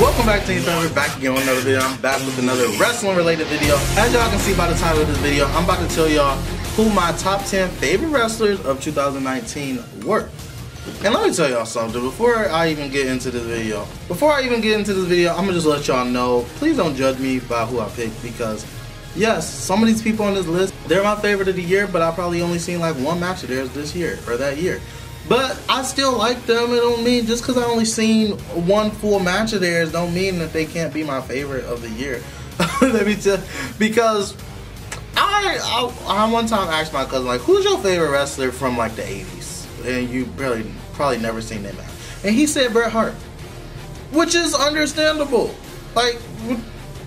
Welcome back to Team Family, back again with another video. I'm back with another wrestling related video. As y'all can see by the title of this video, I'm about to tell y'all who my top 10 favorite wrestlers of 2019 were. And let me tell y'all something, before I even get into this video, before I even get into this video, I'm gonna just let y'all know, please don't judge me by who I picked because yes, some of these people on this list, they're my favorite of the year, but I probably only seen like one match of theirs this year, or that year. But I still like them. It don't mean just because I only seen one full match of theirs don't mean that they can't be my favorite of the year. Let me tell, because I, I I one time asked my cousin like, who's your favorite wrestler from like the '80s? And you probably probably never seen that match. And he said Bret Hart, which is understandable. Like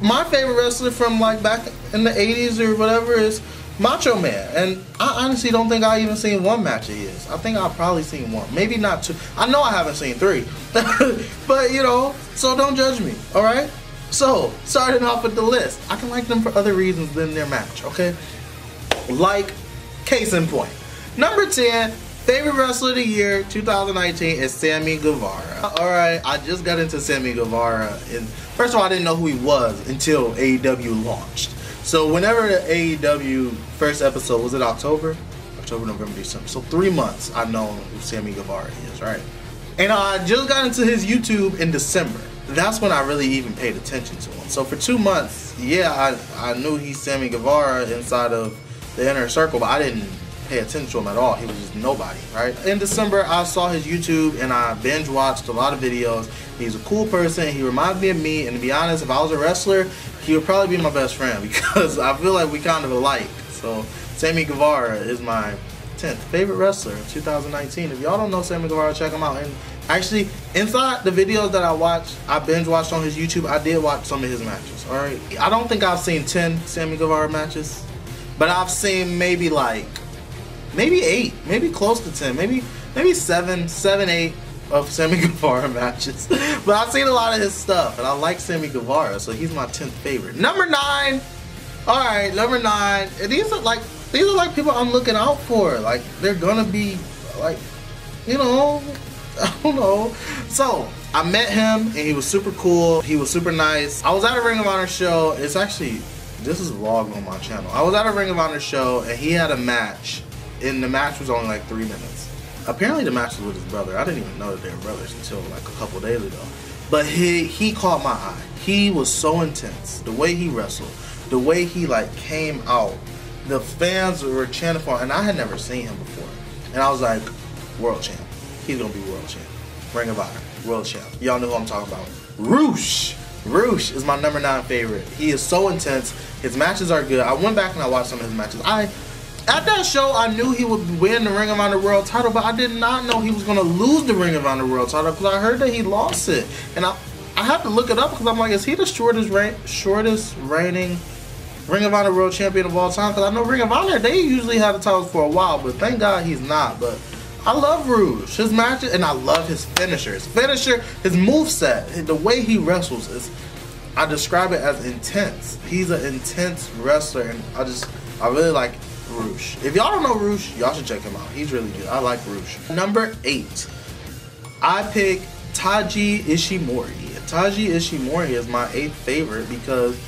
my favorite wrestler from like back in the '80s or whatever is Macho Man, and I honestly don't think I even seen one match of his. I think I've probably seen one, maybe not two. I know I haven't seen three, but you know, so don't judge me, all right? So starting off with the list, I can like them for other reasons than their match, okay? Like, case in point, number ten. Favorite wrestler of the year 2019 is Sammy Guevara. All right, I just got into Sammy Guevara, and first of all, I didn't know who he was until AEW launched. So whenever the AEW first episode was it October, October, November, December. So three months I've known who Sammy Guevara is, right? And I just got into his YouTube in December. That's when I really even paid attention to him. So for two months, yeah, I, I knew he's Sammy Guevara inside of the inner circle, but I didn't pay attention to him at all. He was just nobody, right? In December, I saw his YouTube and I binge watched a lot of videos. He's a cool person. He reminds me of me. And to be honest, if I was a wrestler, he would probably be my best friend because I feel like we kind of alike. So Sammy Guevara is my 10th favorite wrestler of 2019. If y'all don't know Sammy Guevara, check him out. And actually, inside the videos that I watched, I binge watched on his YouTube, I did watch some of his matches. All right, I don't think I've seen 10 Sammy Guevara matches, but I've seen maybe like maybe eight, maybe close to 10, maybe maybe seven, seven, eight of Sammy Guevara matches. but I've seen a lot of his stuff, and I like Sammy Guevara, so he's my 10th favorite. Number nine. All right, number nine. These are like these are like people I'm looking out for. Like they're gonna be like, you know, I don't know. So I met him, and he was super cool. He was super nice. I was at a Ring of Honor show. It's actually this is vlogged on my channel. I was at a Ring of Honor show, and he had a match, and the match was only like three minutes apparently the match was with his brother. I didn't even know that they were brothers until like a couple days ago. But he he caught my eye. He was so intense. The way he wrestled, the way he like came out. The fans were chanting for him, and I had never seen him before. And I was like, world champ. He's gonna be world champ. Ring of Honor, world champ. Y'all know who I'm talking about. Roosh. Roosh is my number nine favorite. He is so intense. His matches are good. I went back and I watched some of his matches. I at that show, I knew he would win the Ring of Honor World title, but I did not know he was going to lose the Ring of Honor World title because I heard that he lost it. And I, I had to look it up because I'm like, is he the shortest shortest reigning Ring of Honor World Champion of all time? Because I know Ring of Honor, they usually have the titles for a while, but thank God he's not. But I love Rush, his matches, and I love his finisher. His finisher, his move set, the way he wrestles is, I describe it as intense. He's an intense wrestler, and I just, I really like Rush. If y'all don't know Rush, y'all should check him out. He's really good. I like Rush. Number eight, I pick Taiji Ishimori. Taiji Ishimori is my eighth favorite because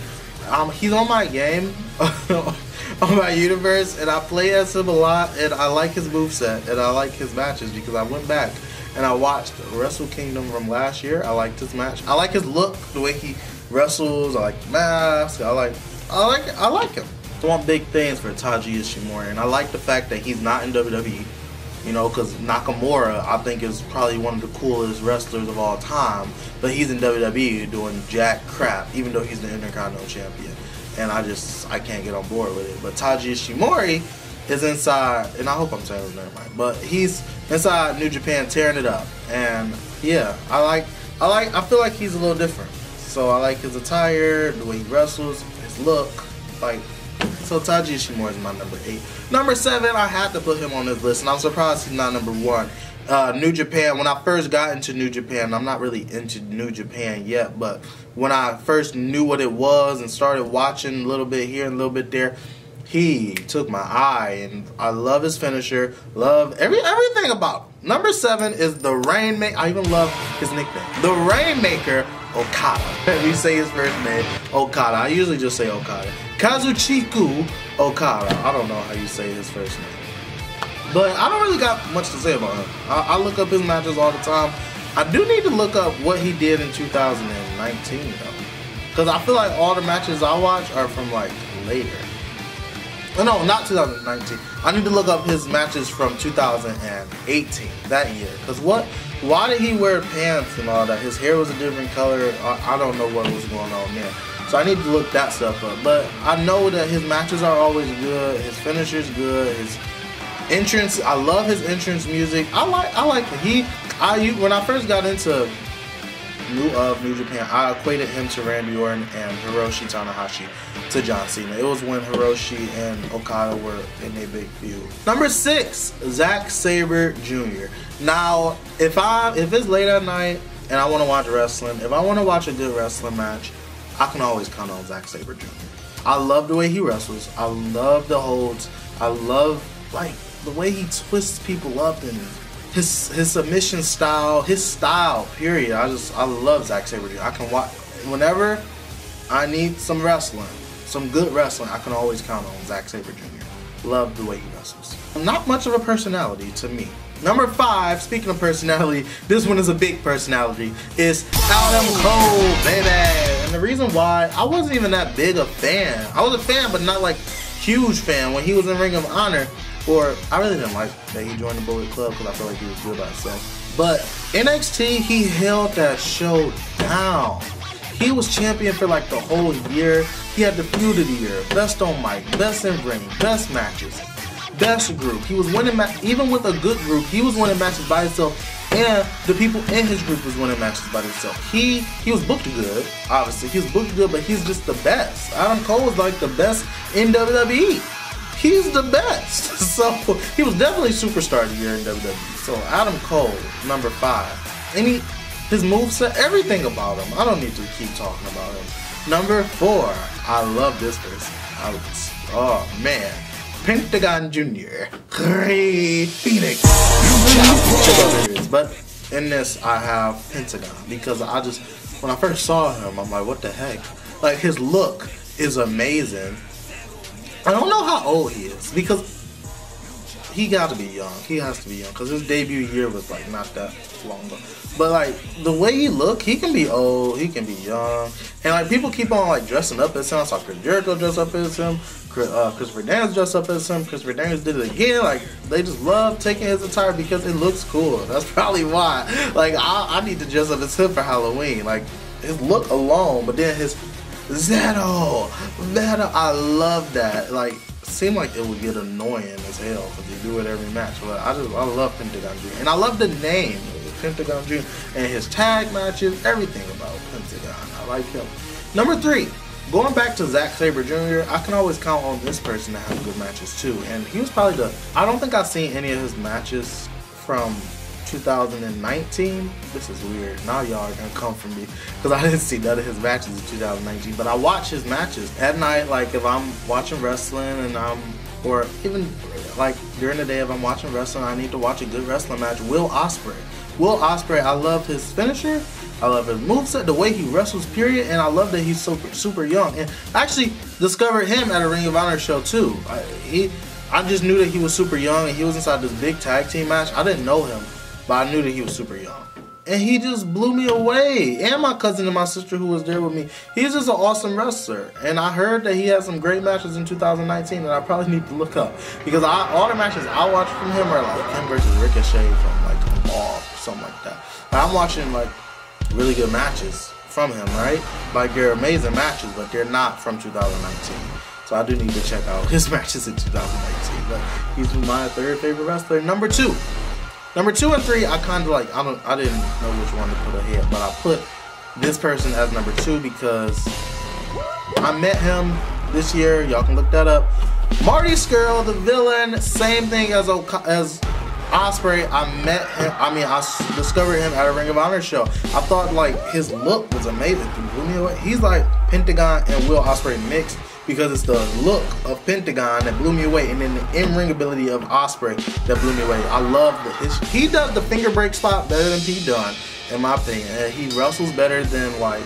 um, he's on my game, on my universe, and I play as him a lot, and I like his moveset, and I like his matches because I went back and I watched Wrestle Kingdom from last year. I liked his match. I like his look, the way he wrestles. I like the mask. I like, I like, I like him. Want big things for Taiji Ishimori, and I like the fact that he's not in WWE. You know, because Nakamura, I think, is probably one of the coolest wrestlers of all time, but he's in WWE doing jack crap, even though he's the Intercontinental Champion. And I just, I can't get on board with it. But Taiji Ishimori is inside, and I hope I'm saying his name right, but he's inside New Japan tearing it up. And yeah, I like, I like, I feel like he's a little different. So I like his attire, the way he wrestles, his look, like so Taiji Ishimori is my number eight. Number seven, I had to put him on this list, and I'm surprised he's not number one. Uh, New Japan. When I first got into New Japan, I'm not really into New Japan yet, but when I first knew what it was and started watching a little bit here and a little bit there, he took my eye, and I love his finisher. Love every everything about. Number seven is the Rainmaker. I even love his nickname, the Rainmaker Okada. You say his first name, Okada. I usually just say Okada. Kazuchika Okada. I don't know how you say his first name. But I don't really got much to say about him. I, I look up his matches all the time. I do need to look up what he did in 2019 though. Because I feel like all the matches I watch are from like later. No, not 2019. I need to look up his matches from 2018, that year. Because what? Why did he wear pants and all that? His hair was a different color. I, I don't know what was going on there. So I need to look that stuff up. But I know that his matches are always good. His finisher's good. His entrance, I love his entrance music. I like, I like he. I when I first got into New of New Japan, I equated him to Randy Orton and Hiroshi Tanahashi to John Cena. It was when Hiroshi and Okada were in a big feud. Number six, Zack Sabre Jr. Now, if I if it's late at night and I want to watch wrestling, if I want to watch a good wrestling match, I can always count on Zack Sabre Jr. I love the way he wrestles. I love the holds. I love like the way he twists people up and his his submission style, his style. Period. I just I love Zack Sabre. Jr. I can watch whenever I need some wrestling, some good wrestling. I can always count on Zack Sabre Jr. Love the way he wrestles. Not much of a personality to me. Number five, speaking of personality, this one is a big personality, is Adam Cole, baby. And the reason why, I wasn't even that big a fan. I was a fan, but not like huge fan. When he was in Ring of Honor, or I really didn't like that he joined the Bullet Club because I felt like he was good by himself. But NXT, he held that show down. He was champion for like the whole year. He had the feud of the year, best on mic, best in ring, best matches, best group. He was winning ma- even with a good group. He was winning matches by himself, and the people in his group was winning matches by himself. He he was booked good, obviously. He was booked good, but he's just the best. Adam Cole was like the best in WWE he's the best. So he was definitely superstar of the year in WWE. So Adam Cole, number five. He, his moveset, everything about him. I don't need to keep talking about him. Number four, I love this person. I was, oh man. Pentagon Jr. Rey Fenix. But in this, I have Pentagon because I just, when I first saw him, I'm like, what the heck? Like his look is amazing I don't know how old he is because he got to be young. He has to be young because his debut year was like not that long ago. But like the way he look, he can be old, he can be young, and like people keep on like dressing up as him. I saw Chris Jericho dress up as him. Chris, uh, Christopher Daniels dressed up as him. Christopher Daniels did it again. Like they just love taking his attire because it looks cool. That's probably why. Like I, I need to dress up as him for Halloween. Like his look alone, but then his Zeno, Zeno, I love that. Like, seemed like it would get annoying as hell because they do it every match. But I just, I love Pentagon Jr. And I love the name, Pentagon Jr. And his tag matches, everything about Pentagon. I like him. Number three, going back to Zack Sabre Jr., I can always count on this person to have good matches too. And he was probably the, I don't think I've seen any of his matches from 2019. This is weird. Now y'all are gonna come for me because I didn't see none of his matches in 2019. But I watch his matches at night. Like if I'm watching wrestling and I'm, or even like during the day if I'm watching wrestling, I need to watch a good wrestling match. Will Ospreay. Will Ospreay. I love his finisher. I love his moveset, the way he wrestles, period, and I love that he's super super young. And I actually discovered him at a Ring of Honor show too. I, he, I just knew that he was super young and he was inside this big tag team match. I didn't know him but I knew that he was super young. And he just blew me away. And my cousin and my sister who was there with me. He's just an awesome wrestler. And I heard that he had some great matches in 2019 that I probably need to look up. Because I, all the matches I watch from him are like him versus Ricochet from like Evolve or something like that. But I'm watching like really good matches from him, right? Like they're amazing matches, but they're not from 2019. So I do need to check out his matches in 2019. But he's my third favorite wrestler. Number two, Number two and three, I kind of like, I don't, I didn't know which one to put ahead, but I put this person as number two because I met him this year. Y'all can look that up. Marty Scurll, the villain, same thing as as Ospreay. I met him. I mean, I discovered him at a Ring of Honor show. I thought like his look was amazing. He blew me away. He's like Pentagon and Will Ospreay mixed because it's the look of Pentagon that blew me away, and then the in-ring ability of Ospreay that blew me away. I love the his, he does the finger break spot better than Pete Dunne. in my opinion. And he wrestles better than like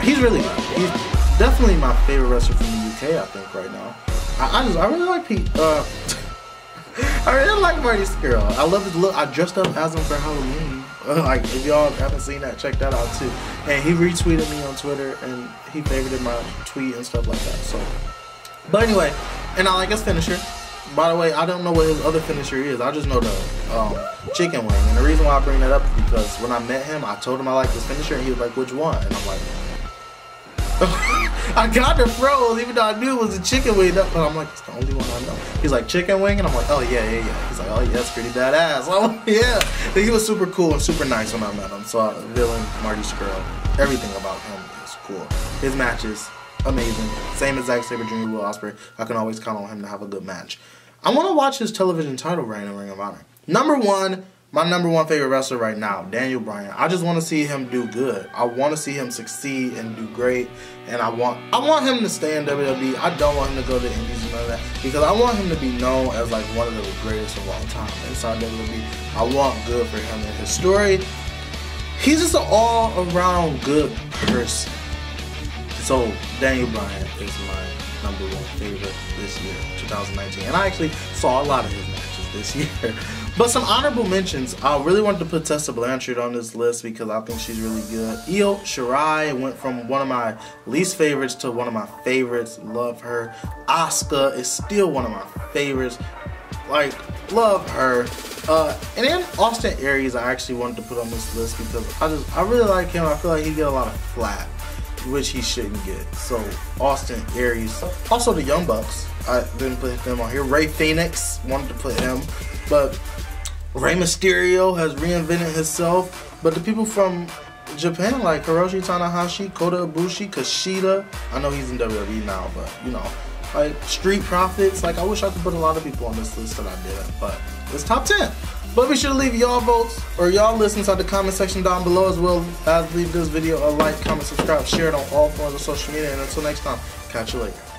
he's really he's definitely my favorite wrestler from the UK. I think right now. I, I just I really like Pete. Uh, I really like Marty Scurll. I love his look. I dressed up as him for Halloween. like if y'all haven't seen that, check that out too. And he retweeted me on Twitter and he favorited my tweet and stuff like that. So, but anyway, and I like his finisher. By the way, I don't know what his other finisher is. I just know the um, chicken wing. And the reason why I bring that up is because when I met him, I told him I liked his finisher, and he was like, "Which one?" And I'm like. I got the froze even though I knew it was a chicken wing. But I'm like, it's the only one I know. He's like, chicken wing? And I'm like, oh, yeah, yeah, yeah. He's like, oh, yeah, that's pretty badass. Like, yeah. But he was super cool and super nice when I met him. So, uh, villain, Marty Scurll, everything about him is cool. His matches, amazing. Same as Zack Sabre Jr. Will Ospreay. I can always count on him to have a good match. I want to watch his television title reign in Ring of Honor. Number one, my number one favorite wrestler right now, Daniel Bryan. I just want to see him do good. I want to see him succeed and do great. And I want I want him to stay in WWE. I don't want him to go to Indies and none of that because I want him to be known as like one of the greatest of all time inside WWE. I want good for him and his story. He's just an all-around good person. So Daniel Bryan is my number one favorite this year, 2019. And I actually saw a lot of his matches this year. But some honorable mentions. I really wanted to put Tessa Blanchard on this list because I think she's really good. Io Shirai went from one of my least favorites to one of my favorites. Love her. Asuka is still one of my favorites. Like, love her. Uh, and then Austin Aries, I actually wanted to put on this list because I just I really like him. I feel like he get a lot of flack, which he shouldn't get. So Austin Aries, also the Young Bucks. I didn't put them on here. Rey Fenix wanted to put him, but Rey Mysterio has reinvented himself, but the people from Japan like Hiroshi Tanahashi, Kota Ibushi, Kushida, I know he's in WWE now, but you know, like Street Profits, like I wish I could put a lot of people on this list that I didn't, but it's top 10. But be sure to leave y'all votes or y'all listen inside the comment section down below as well as leave this video a like, comment, subscribe, share it on all forms of social media, and until next time, catch you later.